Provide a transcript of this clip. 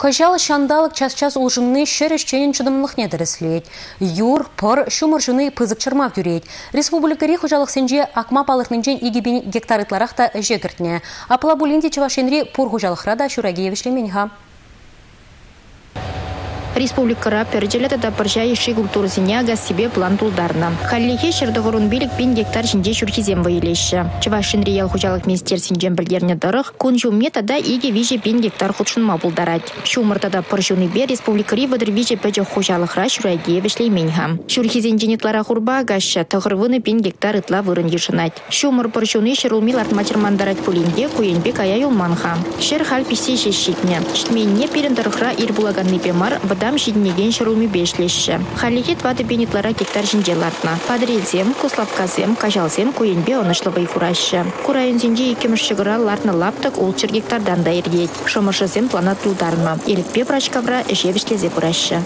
Кажал шандалык час-час улжынны шереш ченен чудымлықне дәріслейд. Юр, пыр, шумыр жыны пызык чырмав юрейд. Республикари хожалық сенже акма палықнынжен игибин гектарытларақта жегіртіне. Апла бұлінде чывашенри пур хожалықра да Республикара перджелета да паржа еши культурзине ага себе план тулдарна. Халлихе шердығырун билік бен гектар жинде шурхизем вайылеші. Чывашин реял хужалық министерсин жем білгерне дырық, кун жумета да иге виже бен гектар худшынма булдарать. Шумырта да паржуны бе республикари вадыр виже пәжі хужалықра шурайге вешлейменха. Шурхизен женетлара хурба агаша тағырвыны бен гектар ытла вырын ешынать. Шумыр паржуны шерулмил артмачырмандарать пулинде куенбек ая юлманха. Шер хал писе шешитне. Штменне перен дырықра ир булаганны адам шиднеген шырулми бешлешші. Халихет вады бенитлара гектар жинделартна. Падрелзем, куславказем, кажалзем куенбе онышлыбай фуращы. Курайын зенде икеміш шығыра ларны лаптық улчыр гектардан да ергет. Шомышызем плана тулдарма. Елікпе прачкавра жебішлезе пұращы.